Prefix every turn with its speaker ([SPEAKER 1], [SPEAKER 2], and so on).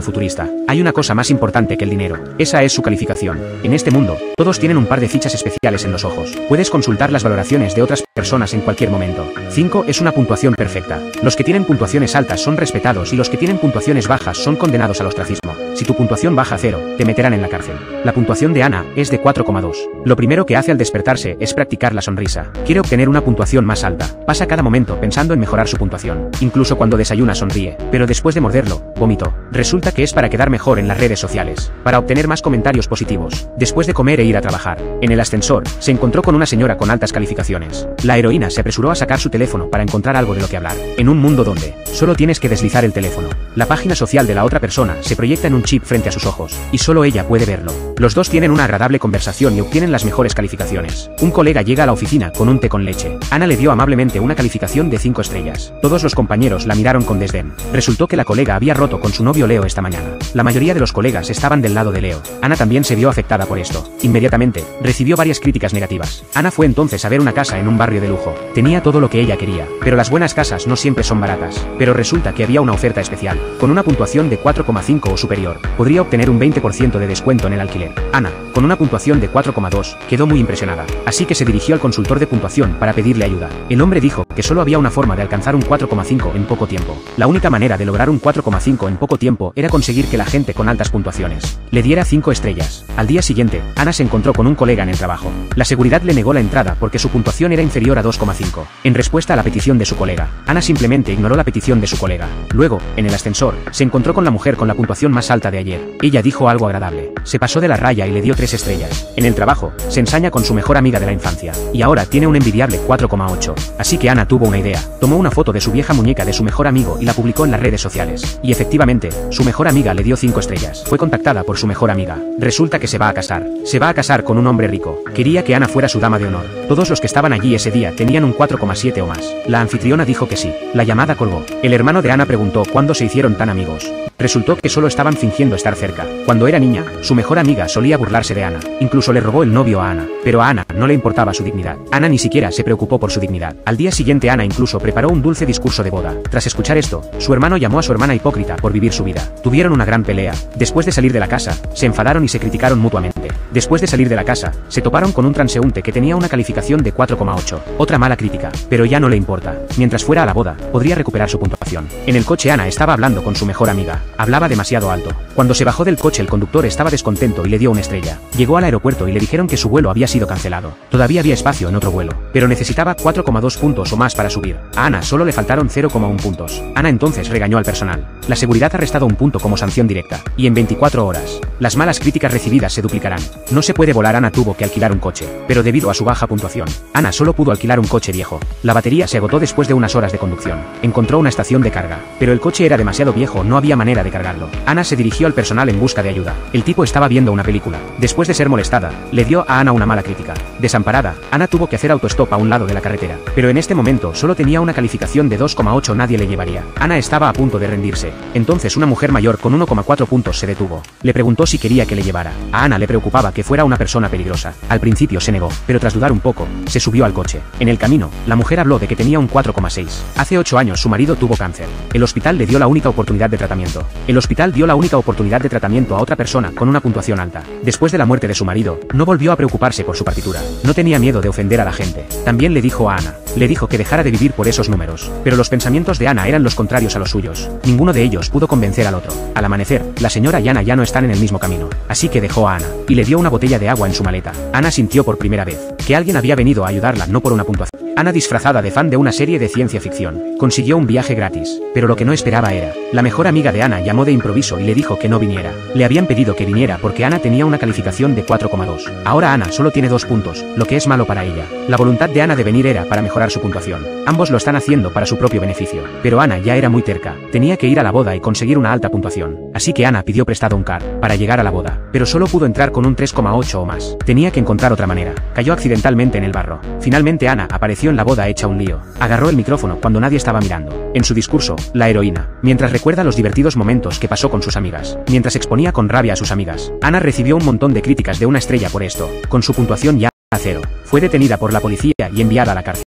[SPEAKER 1] futurista. Hay una cosa más importante que el dinero. Esa es su calificación. En este mundo, todos tienen un par de fichas especiales en los ojos. Puedes consultar las valoraciones de otras personas en cualquier momento. 5 es una puntuación perfecta. Los que tienen puntuaciones altas son respetados y los que tienen puntuaciones bajas son condenados al ostracismo. Si tu puntuación baja a cero, te meterán en la cárcel. La puntuación de Ana es de 4,2. Lo primero que hace al despertarse es practicar la sonrisa. Quiere obtener una puntuación más alta. Pasa cada momento pensando en mejorar su puntuación. Incluso cuando desayuna sonríe. Pero después de morderlo, vomitó. Resulta que es para quedar mejor en las redes sociales, para obtener más comentarios positivos, después de comer e ir a trabajar. En el ascensor, se encontró con una señora con altas calificaciones. La heroína se apresuró a sacar su teléfono para encontrar algo de lo que hablar. En un mundo donde, solo tienes que deslizar el teléfono. La página social de la otra persona se proyecta en un chip frente a sus ojos, y solo ella puede verlo. Los dos tienen una agradable conversación y obtienen las mejores calificaciones. Un colega llega a la oficina con un té con leche. Ana le dio amablemente una calificación de 5 estrellas. Todos los compañeros la miraron con desdén. Resultó que la colega había roto con su novio Leo esta mañana. La mayoría de los colegas estaban del lado de Leo. Ana también se vio afectada por esto. Inmediatamente, recibió varias críticas negativas. Ana fue entonces a ver una casa en un barrio de lujo. Tenía todo lo que ella quería, pero las buenas casas no siempre son baratas. Pero resulta que había una oferta especial. Con una puntuación de 4,5 o superior, podría obtener un 20% de descuento en el alquiler. Ana, con una puntuación de 4,2, quedó muy impresionada. Así que se dirigió al consultor de puntuación para pedirle ayuda. El hombre dijo que solo había una forma de alcanzar un 4,5 en poco tiempo. La única manera de lograr un 4,5 en poco tiempo era conseguir que la gente con altas puntuaciones le diera 5 estrellas. Al día siguiente, Ana se encontró con un colega en el trabajo. La seguridad le negó la entrada porque su puntuación era inferior a 2,5. En respuesta a la petición de su colega, Ana simplemente ignoró la petición de su colega. Luego, en el ascensor, se encontró con la mujer con la puntuación más alta de ayer. Ella dijo algo agradable. Se pasó de la raya y le dio 3 estrellas. En el trabajo, se ensaña con su mejor amiga de la infancia. Y ahora tiene un envidiable 4,8. Así que Ana tuvo una idea. Tomó una foto de su vieja muñeca de su mejor amigo y la publicó en las redes sociales. Y efectivamente, su mejor amiga le dio 5 estrellas. Fue contactada por su mejor amiga. Resulta que se va a casar. Se va a casar con un hombre rico. Quería que Ana fuera su dama de honor. Todos los que estaban allí ese día tenían un 4,7 o más. La anfitriona dijo que sí. La llamada colgó. El hermano de Ana preguntó cuándo se hicieron tan amigos. Resultó que solo estaban fingiendo estar cerca. Cuando era niña, su mejor amiga solía burlarse de Ana. Incluso le robó el novio a Ana. Pero a Ana no le importaba su dignidad. Ana ni siquiera se preocupó por su dignidad. Al día siguiente Ana incluso preparó un dulce discurso de boda. Tras escuchar esto, su hermano llamó a su hermana hipócrita por vivir su vida. Tuvieron una gran pelea. Después de salir de la casa, se enfadaron y se criticaron mutuamente. Después de salir de la casa, se toparon con un transeúnte que tenía una calificación de 4,8. Otra mala crítica, pero ya no le importa. Mientras fuera a la boda, podría recuperar su puntuación. En el coche Ana estaba hablando con su mejor amiga. Hablaba demasiado alto. Cuando se bajó del coche el conductor estaba descontento y le dio una estrella. Llegó al aeropuerto y le dijeron que su vuelo había sido cancelado. Todavía había espacio en otro vuelo, pero necesitaba 4,2 puntos o más para subir. A Ana solo le faltaron 0,1 puntos. Ana entonces regañó al personal. La seguridad ha restado un punto como sanción directa, y en 24 horas, las malas críticas recibidas se duplicarán. No se puede volar Ana tuvo que alquilar un coche, pero debido a su baja puntuación, Ana solo pudo alquilar un coche viejo. La batería se agotó después de unas horas de conducción. Encontró una estación de carga, pero el coche era demasiado viejo, no había manera de cargarlo. Ana se dirigió al personal en busca de ayuda. El tipo estaba viendo una película. Después de ser molestada, le dio a Ana una mala crítica. Desamparada, Ana tuvo que hacer autostop a un lado de la carretera. Pero en este momento solo tenía una calificación de 2,8 nadie le llevaría. Ana estaba a punto de rendirse. Entonces una mujer mayor con 1,4 puntos se detuvo. Le preguntó si quería que le llevara. A Ana le preocupaba que fuera una persona peligrosa. Al principio se negó, pero tras dudar un poco, se subió al coche. En el camino, la mujer habló de que tenía un 4,6. Hace 8 años su marido tuvo cáncer. El hospital le dio la única oportunidad de tratamiento. El hospital dio la única oportunidad de tratamiento a otra persona con una puntuación alta. Después de la muerte de su marido, no volvió a preocuparse por su partitura. No tenía miedo de ofender a la gente. También le dijo a Ana, le dijo que dejara de vivir por esos números. Pero los pensamientos de Ana eran los contrarios a los suyos. Ninguno de ellos pudo convencer al otro. Al amanecer, la señora y Ana ya no están en el mismo camino. Así que dejó a Ana, y le dio una botella de agua en su maleta. Ana sintió por primera vez que alguien había venido a ayudarla no por una puntuación. Ana disfrazada de fan de una serie de ciencia ficción, consiguió un viaje gratis, pero lo que no esperaba era, la mejor amiga de Ana llamó de improviso y le dijo que no viniera. Le habían pedido que viniera porque Ana tenía una calificación de 4,2. Ahora Ana solo tiene dos puntos, lo que es malo para ella. La voluntad de Ana de venir era para mejorar su puntuación. Ambos lo están haciendo para su propio beneficio. Pero Ana ya era muy terca. Tenía que ir a la boda y conseguir una alta puntuación. Así que Ana pidió prestado un car para llegar a la boda, pero solo pudo entrar con un 3,8 o más. Tenía que encontrar otra manera. Cayó accidentalmente en el barro. Finalmente Ana apareció la boda hecha un lío. Agarró el micrófono cuando nadie estaba mirando. En su discurso, la heroína, mientras recuerda los divertidos momentos que pasó con sus amigas, mientras exponía con rabia a sus amigas, Ana recibió un montón de críticas de una estrella por esto, con su puntuación ya a cero. Fue detenida por la policía y enviada a la cárcel.